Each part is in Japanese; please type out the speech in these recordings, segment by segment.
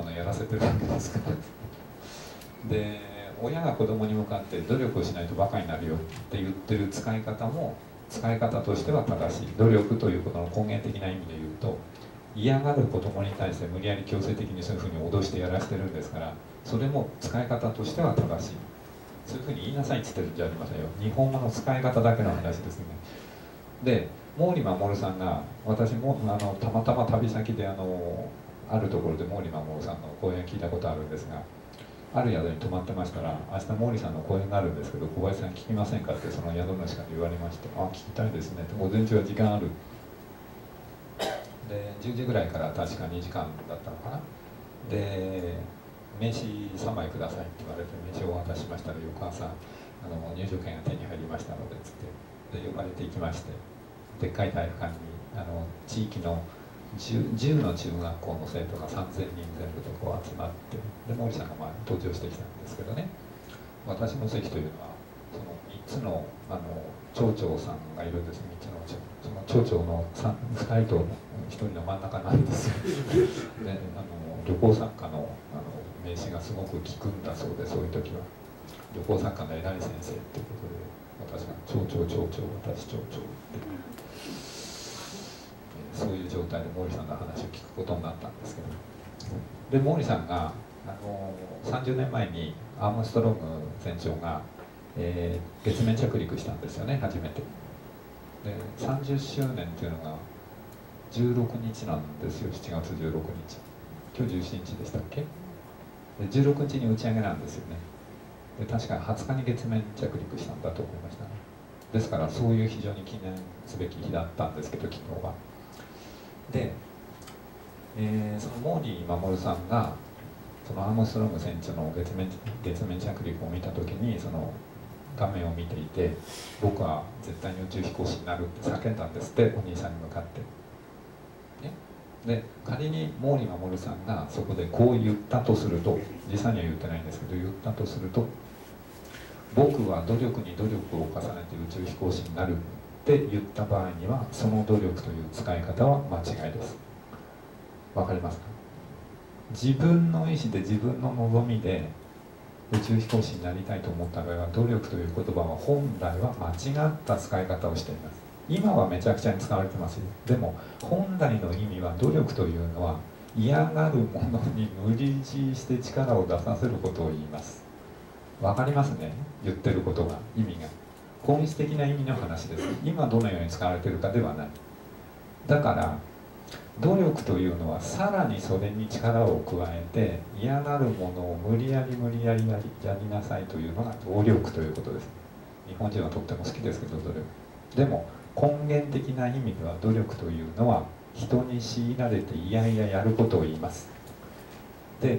ものやらせてるわけですから。で親が子供に向かって努力をしないとバカになるよって言ってる使い方も使い方としては正しい。努力ということの根源的な意味で言うと嫌がる子供に対して無理やり強制的にそういうふうに脅してやらせてるんですからそれも使い方としては正しい。そういうふうに言いなさいっつってるんじゃありませんよ。日本語の使い方だけの話ですね。で毛利守さんが私もあのたまたま旅先であのあるところで毛利守さんの講演聞いたことあるんですがある宿に泊まってましたら「明日毛利さんの講演があるんですけど小林さん聞きませんか?」ってその宿主から言われまして「あ聞きたいですね」って午前中は時間あるで10時ぐらいから確か2時間だったのかなで名刺3枚くださいって言われて名刺をお渡しましたら翌朝あの入場券が手に入りましたのでつってで呼ばれていきましてでっかい体育館にあの地域の 10, 10の中学校の生徒が3000人全部でこう集まってで森さんがまあ登場してきたんですけどね。私の席というのはその3つのあの町長さんがいるんです3つのその町長の 2, 2人と1人の真ん中なんですよ。であの旅行作家のあの名刺がすごく効くんだそうでそういう時は。旅行作家の偉い先生っていうことで私が「町長町長私町長」ってそういう状態で毛利さんの話を聞くことになったんですけど。で毛利さんがあの30年前にアームストロング船長が、えー、月面着陸したんですよね初めて。で30周年っていうのが16日なんですよ7月16日。今日17日でしたっけ？で16日に打ち上げなんですよね。で確か20日に月面着陸したんだと思いましたね。ですからそういう非常に記念すべき日だったんですけど昨日は。で、えー、その毛利守さんがそのアームストロング船長の月面月面着陸を見た時にその画面を見ていて僕は絶対に宇宙飛行士になるって叫んだんですってお兄さんに向かって。ね、で仮に毛利守さんがそこでこう言ったとすると実際には言ってないんですけど言ったとすると僕は努力に努力を重ねて宇宙飛行士になるって言った場合にはその努力という使い方は間違いです。わかりますか？自分の意思で自分の望みで宇宙飛行士になりたいと思った場合は努力という言葉は本来は間違った使い方をしています。今はめちゃくちゃに使われてますよ。でも本来の意味は努力というのは嫌がるものに無理強いして力を出させることを言います。わかりますね？言ってることが意味が。本質的な意味の話です。今どのように使われているかではない。だから努力というのはさらにそれに力を加えて嫌がるものを無理やり無理やりやりやりなさいというのが努力ということです。日本人はとっても好きですけど努力。でも根源的な意味では努力というのは人に強いられていやいややることを言います。で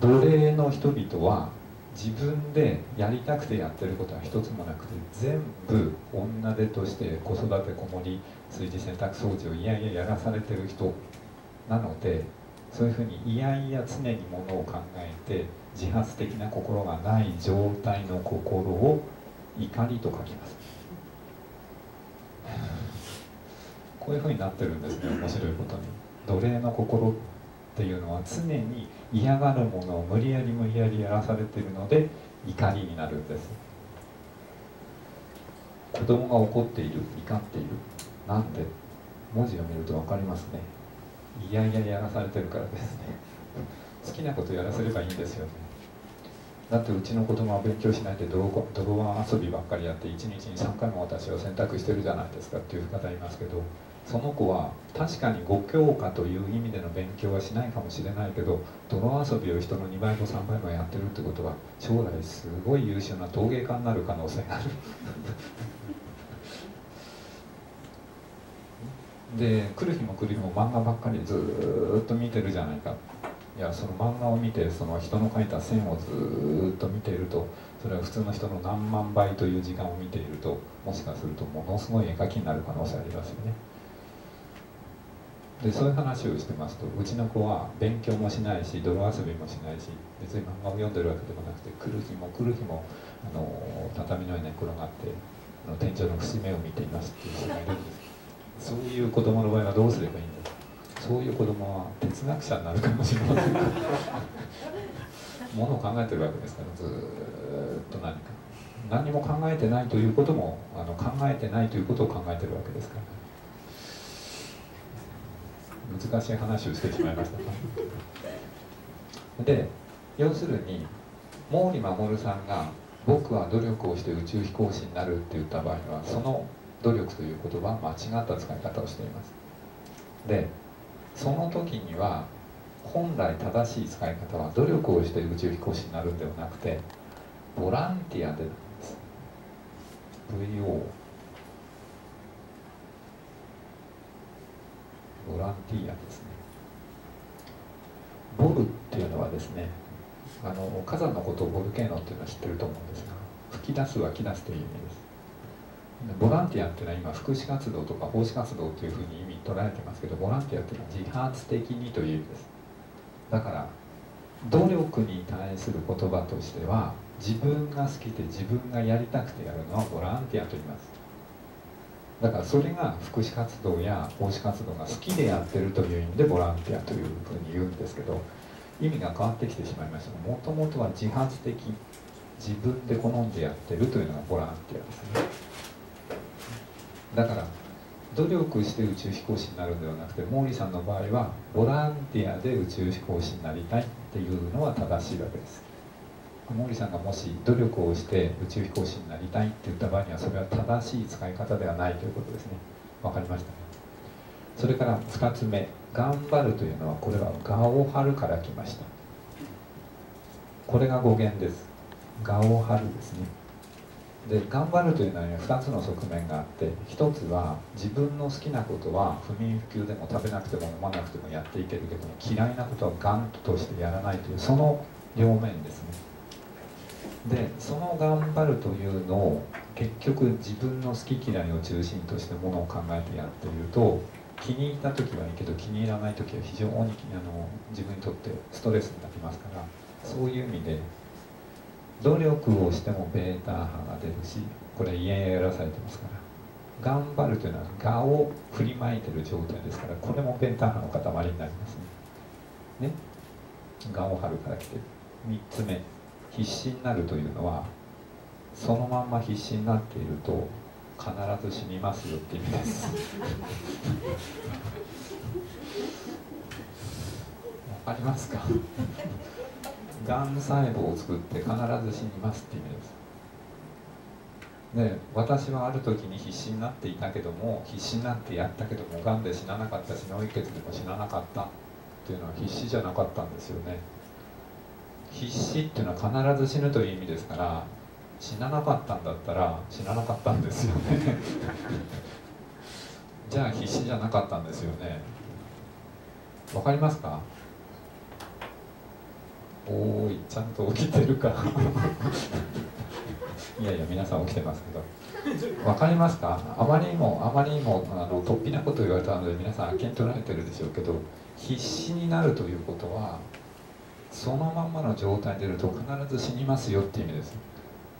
奴隷の人々は自分でやりたくてやってることは一つもなくて全部女手として子育て子守炊事洗濯掃除をいやいややらされてる人なのでそういうふうにいやいや常にものを考えて自発的な心がない状態の心を怒りと書きます。こういうふうになってるんですね面白いことに。奴隷の心って。いうのは常に嫌がるものを無理やり無理やりやらされてるので怒りになるんです。子供が怒っている怒っている。なんで？文字を見ると分かりますね。いやいややらされてるからですね。好きなことやらせればいいんですよね。だってうちの子供は勉強しないで泥棒遊びばっかりやって1日に3回も私は洗濯してるじゃないですかっていう方いますけどその子は確かに5教科という意味での勉強はしないかもしれないけど泥遊びを人の2倍も3倍もやってるってことは将来すごい優秀な陶芸家になる可能性がある で来る日も来る日も漫画ばっかりずっと見てるじゃないかいやその漫画を見てその人の描いた線をずっと見ているとそれは普通の人の何万倍という時間を見ているともしかするとものすごい絵描きになる可能性ありますよね。でそういう話をしてます。とうちの子は勉強もしないし泥遊びもしないし別に漫画を読んでるわけでもなくて来る日も来る日もあの畳の上に転がってあの天井の節目を見ていますっていう人がいるんですそういう子供の場合はどうすればいいんだそういう子供は哲学者になるかもしれませんものを考えてるわけですからずっと何か何も考えてないということもあの考えてないということを考えてるわけですから難しい話をしてしまいました。で要するに毛利守さんが「僕は努力をして宇宙飛行士になる」って言った場合はその努力という言葉は間違った使い方をしています。でその時には本来正しい使い方は努力をして宇宙飛行士になるんではなくてボランティアでなんです。VO ボランティアですね。ボルっていうのはですねあの火山のことをボルケーノっていうのは知ってると思うんですが吹き出す湧き出すという意味です。ボランティアっていうのは今福祉活動とか奉仕活動というふうに意味捉えてますけどボランティアっていうのは自発的にという意味です。だから努力に対する言葉としては自分が好きで自分がやりたくてやるのはボランティアと言います。だからそれが福祉活動や奉仕活動が好きでやってるという意味でボランティアというふうに言うんですけど意味が変わってきてしまいました。もともとは自発的自分で好んでやってるというのがボランティアですね。だから努力して宇宙飛行士になるんではなくて毛利さんの場合はボランティアで宇宙飛行士になりたいっていうのは正しいわけです。毛利さんがもし努力をして宇宙飛行士になりたいって言った場合にはそれは正しい使い方ではないということですね。わかりましたね。それから2つ目頑張るというのはこれは我を張るから来ました。これが語源です。我を張るですね。で頑張るというのは、ね、2つの側面があって1つは自分の好きなことは不眠不休でも食べなくても飲まなくてもやっていけるけども嫌いなことはガンとしてやらないというその両面ですね。でその頑張るというのを結局自分の好き嫌いを中心としてものを考えてやっていると気に入った時はいいけど気に入らない時は非常にあの自分にとってストレスになりますからそういう意味で努力をしてもベータ波が出るしこれ家やらされてますから頑張るというのは我を振りまいてる状態ですからこれもベータ波の塊になりますね。ね。我を張るから来てる。3つ目。必死になるというのはそのまんま必死になっていると必ず死にますよって意味です。わかりますか？がん細胞を作って必ず死にますって意味です。で私はある時に必死になっていたけども必死になってやったけどもがんで死ななかったし脳溢血でも死ななかったっていうのは必死じゃなかったんですよね。必死っていうのは必ず死ぬという意味ですから死ななかったんだったら死ななかったんですよね。じゃあ必死じゃなかったんですよね。わかりますか？おーいちゃんと起きてるか。いやいや皆さん起きてますけど。分かりますか？あまりにもあまりにもあの突飛なこと言われたので皆さん見取られてるでしょうけど必死になるということはそのまんまの状態でいると必ず死にますよっていう意味です。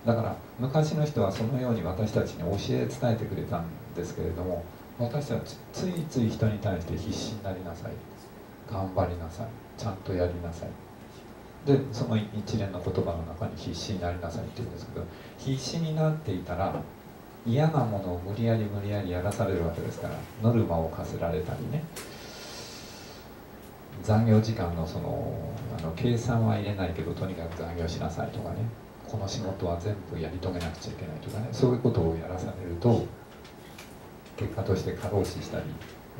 だから昔の人はそのように私たちに教え伝えてくれたんですけれども私たちはついつい人に対して必死になりなさい。頑張りなさい。ちゃんとやりなさい。でその一連の言葉の中に必死になりなさいって言うんですけど必死になっていたら嫌なものを無理やり無理やりやらされるわけですからノルマを課せられたりね。残業時間のそのあの計算は入れないけどとにかく残業しなさいとかね。この仕事は全部やり遂げなくちゃいけないとかね。そういうことをやらされると結果として過労死したり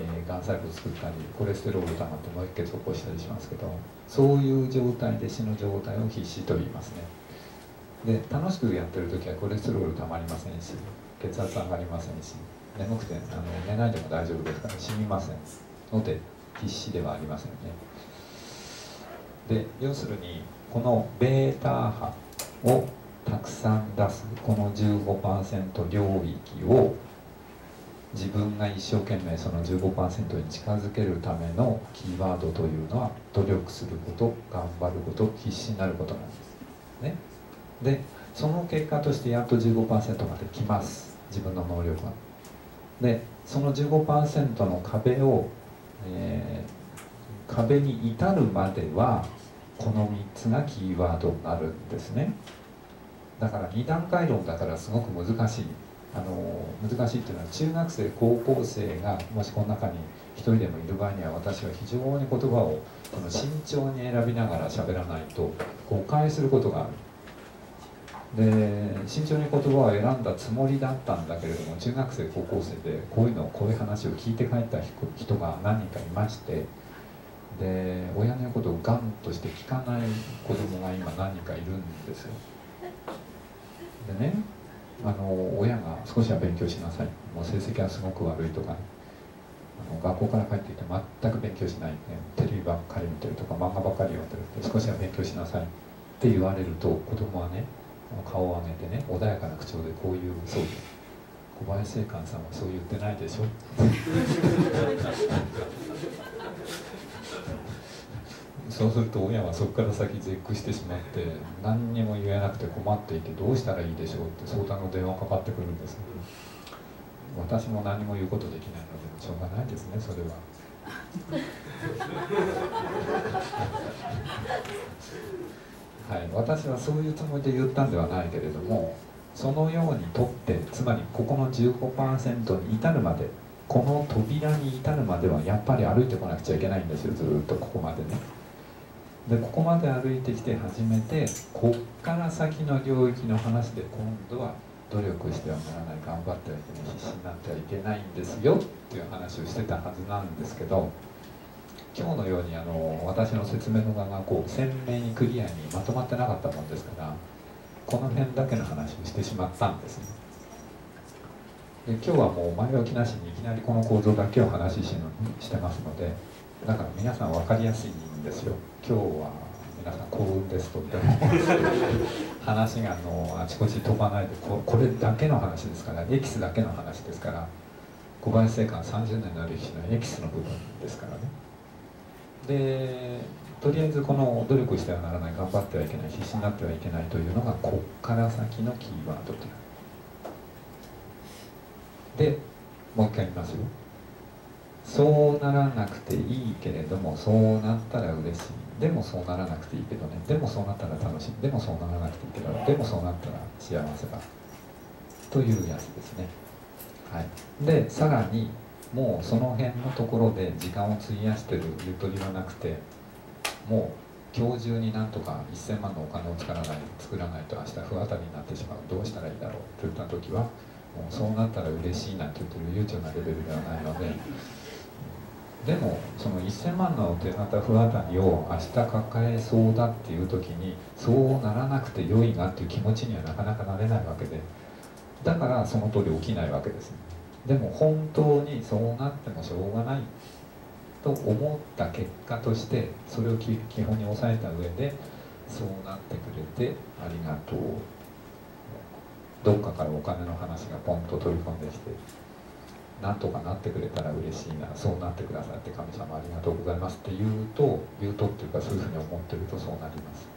えー、がん細胞作ったりコレステロール溜まって脳溢血起こしたりしますけどそういう状態で死ぬ状態を必死と言いますね。で楽しくやってる時はコレステロール溜まりませんし血圧上がりませんし眠くてあの寝ないでも大丈夫ですから死にません。ので必死ではありませんね。で要するにこのベータ波をたくさん出すこの15%領域を自分が一生懸命その15%に近づけるためのキーワードというのは努力すること頑張ること必死になることなんですね。でその結果としてやっと15%まで来ます。自分の能力は。でその15%の壁をえー、壁に至るまではこの3つがキーワードになるんですね。だから2段階論だからすごく難しい。あの難しいっていうのは中学生高校生がもしこの中に一人でもいる場合には私は非常に言葉をその慎重に選びながら喋らないと誤解することがある。で慎重に言葉を選んだつもりだったんだけれども中学生高校生でこういうのこういう話を聞いて帰った人が何人かいましてで親の言うことをガンとして聞かない子供が今何人かいるんですよ。でねあの親が少しは勉強しなさい。もう成績はすごく悪いとかね。あの学校から帰ってきて全く勉強しない、ね、テレビばっかり見てるとか漫画ばっかり読んでるって少しは勉強しなさいって言われると子供はね顔を上げてね穏やかな口調でこういうそうす小林正観さんはそう言ってないでしょ そうすると親はそこから先絶句してしまって何にも言えなくて困っていてどうしたらいいでしょうって相談の電話かかってくるんです私も何も言うことできないのでしょうがないですねそれは。はい、私はそういうつもりで言ったんではないけれどもそのようにとってつまりここの15%に至るまでこの扉に至るまではやっぱり歩いてこなくちゃいけないんですよずっとここまでね。でここまで歩いてきて初めてこっから先の領域の話で今度は努力してはならない頑張ってはいけない必死になってはいけないんですよっていう話をしてたはずなんですけど今日のようにあの私の説明の側がこう鮮明にクリアにまとまってなかったもんですからこの辺だけの話をしてしまったんですね。で今日はもう前置きなしにいきなりこの構造だけを話ししてますのでだから皆さん分かりやすいんですよ今日は皆さん幸運ですとっても話があのあちこち飛ばないでここれだけの話ですからエキスだけの話ですから小林正観30年の歴史のエキスの部分ですからねでとりあえずこの努力してはならない頑張ってはいけない必死になってはいけないというのがこっから先のキーワードと。いうでもう一回言いますよ。そうならなくていいけれどもそうなったら嬉しい。でもそうならなくていいけどね。でもそうなったら楽しい。でもそうならなくていいけどでもそうなったら幸せだ。というやつですね。はい。でさらにもうその辺のところで時間を費やしてるゆとりはなくてもう今日中になんとか1000万のお金を作らない作らないと明日不当たりになってしまう。どうしたらいいだろう。といった時はもうそうなったら嬉しいなと言ってる悠長なレベルではないので。でもその1000万の手形不当たりを明日抱えそうだっていう時にそうならなくて良いなっていう気持ちにはなかなかなれないわけで。だからその通り起きないわけですね。でも本当にそうなってもしょうがないと思った結果としてそれを基本に抑えた上でそうなってくれてありがとう。どっかからお金の話がポンと飛び込んできてなんとかなってくれたら嬉しいなそうなってくださって神様ありがとうございますって言うと言うとっていうかそういうふうに思ってるとそうなります。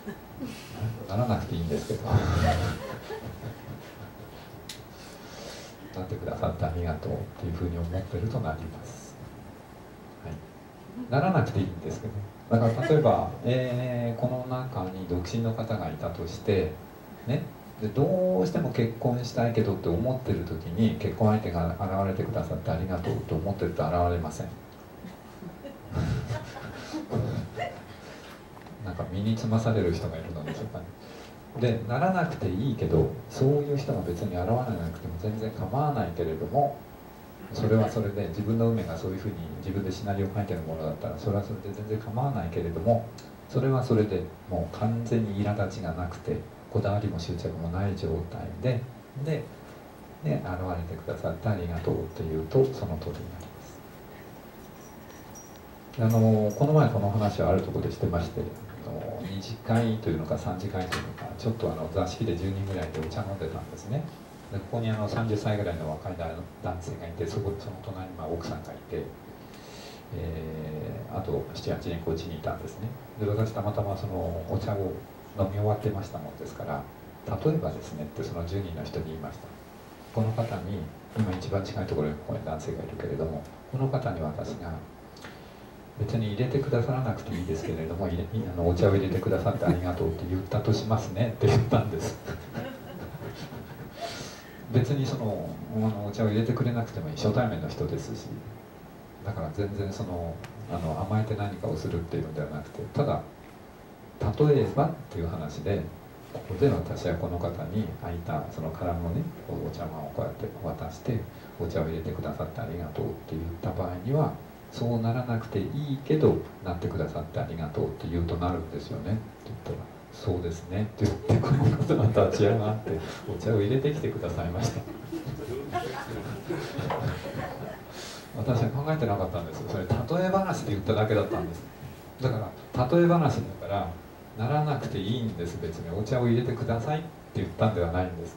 ならなくていいんですけどなってくださってありがとうっていうふうに思ってるとなります、はい、ならなくていいんですけど。だから例えば、えー、この中に独身の方がいたとしてね。でどうしても結婚したいけどって思ってる時に結婚相手が現れてくださってありがとうと思ってると現れません。なんか身につまされる人がいるのでしょうかねでならなくていいけどそういう人が別に現れなくても全然構わないけれどもそれはそれで自分の運命がそういうふうに自分でシナリオを書いてるものだったらそれはそれで全然構わないけれどもそれはそれでもう完全に苛立ちがなくてこだわりも執着もない状態ででで現れてくださってありがとうっていうとその通りになります。あのこの前この話はあるところでしてましてあの2次会というのか3次会というのかちょっとあの座敷で10人ぐらいでお茶飲んでたんですね。でここにあの30歳ぐらいの若い男性がいてそこその隣にまあ奥さんがいて、えー、あと78人こうちにいたんですね。で私たまたまそのお茶を飲み終わってましたもんですから例えばですねってその10人の人に言いました。この方に今一番近いところにここに男性がいるけれどもこの方に私が別に入れてくださらなくていいですけれども入れあのお茶を入れてくださってありがとうって言ったとしますねって言ったんです。別にそのあのお茶を入れてくれなくてもいい初対面の人ですしだから全然そのあの甘えて何かをするっていうのではなくてただ例えばっていう話でここで私はこの方に空いたその空のねお茶碗をこうやって渡してお茶を入れてくださってありがとうって言った場合にはそうならなくていいけどなってくださってありがとうって言うとなるんですよね。って言ったら「そうですね」って言ってこの方が立ち上がってお茶を入れてきてくださいました。私は考えてなかったんですそれ例え話で言っただけだったんです。だから例え話だからならなくていいんです別に。お茶を入れてくださいって言ったんではないんです、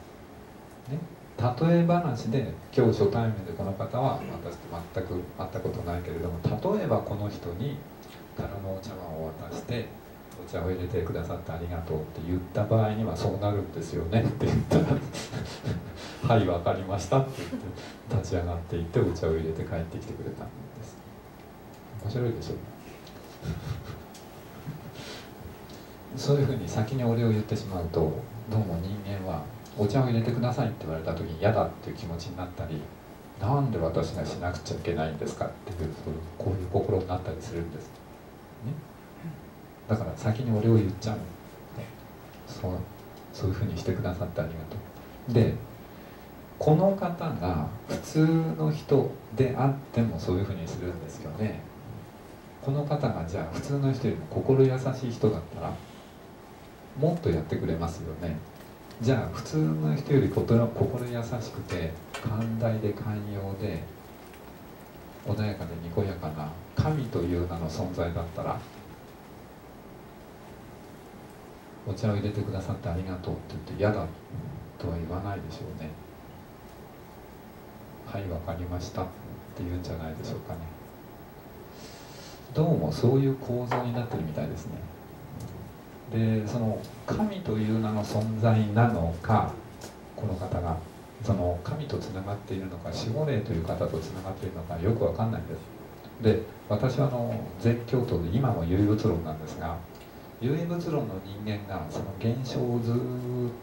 ね、例え話で今日初対面でこの方は私と全く会ったことないけれども例えばこの人に空のお茶碗を渡してお茶を入れてくださってありがとうって言った場合にはそうなるんですよねって言ったら「はい分かりました」って言って立ち上がっていってお茶を入れて帰ってきてくれたんです。面白いでしょ そういうふうに先にお礼を言ってしまうとどうも人間はお茶を入れてくださいって言われた時に嫌だっていう気持ちになったりなんで私がしなくちゃいけないんですかっていうこういう心になったりするんです、ね、だから先にお礼を言っちゃう、ね、そうそういうふうにしてくださってありがとう。でこの方が普通の人であってもそういうふうにするんですよね。この方がじゃあ普通の人よりも心優しい人だったらもっとやってくれますよね。じゃあ普通の人より心優しくて寛大で寛容で穏やかでにこやかな神という名の存在だったらお茶を入れてくださってありがとうって言って嫌だとは言わないでしょうね。はい分かりましたって言うんじゃないでしょうかね。どうもそういう構造になってるみたいですね。でその神という名の存在なのかこの方がその神とつながっているのか守護霊という方とつながっているのかよくわかんないんです。で私はあの全教徒で今も唯物論なんですが唯物論の人間がその現象をずっ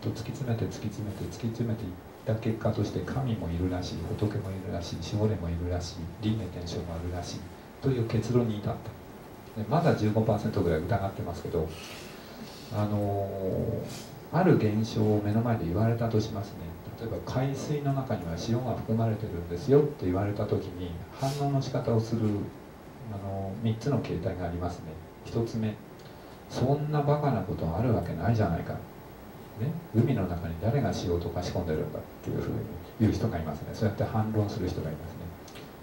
と突き詰めて突き詰めて突き詰めていった結果として神もいるらしい仏もいるらしい守護霊もいるらしい輪廻転生もあるらしいという結論に至った。でまだ15%ぐらい疑ってますけどあのある現象を目の前で言われたとしますね。例えば海水の中には塩が含まれてるんですよって言われた時に反応の仕方をするあの3つの形態がありますね。1つ目そんなバカなことあるわけないじゃないか、ね、海の中に誰が塩を溶かし込んでるんだっていうふうに言う人がいますね。そうやって反論する人がいますね。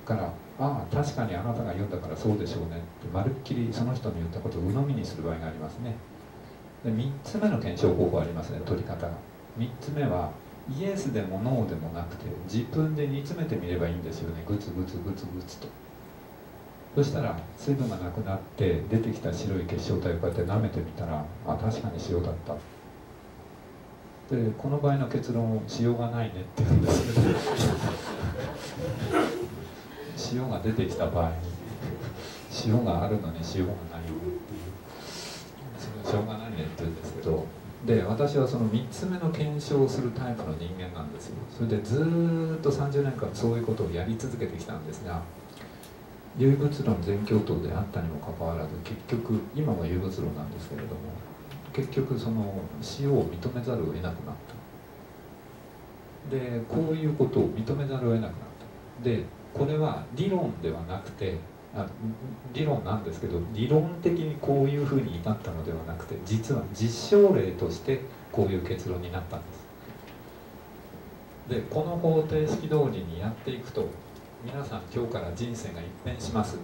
からああ確かにあなたが言うんだからそうでしょうねってまるっきりその人の言ったことを鵜呑みにする場合がありますね。で3つ目の検証方法ありますね取り方が。3つ目はイエスでもノーでもなくて自分で煮詰めてみればいいんですよね。グツグツグツグツと。そしたら水分がなくなって出てきた白い結晶体をこうやって舐めてみたらあ確かに塩だった。でこの場合の結論塩がないねって言うんですけど 塩が出てきた場合に塩があるのに塩がないよっていう。しょうがないねって言うんですけどで私はその3つ目の検証をするタイプの人間なんですよ。それでずっと30年間そういうことをやり続けてきたんですが唯物論全教頭であったにもかかわらず結局今は唯物論なんですけれども結局その死を認めざるを得なくなった。でこういうことを認めざるを得なくなった。でこれは理論ではなくて理論なんですけど理論的にこういうふうに至ったのではなくて実は実証例としてこういう結論になったんです。でこの方程式通りにやっていくと皆さん今日から人生が一変します。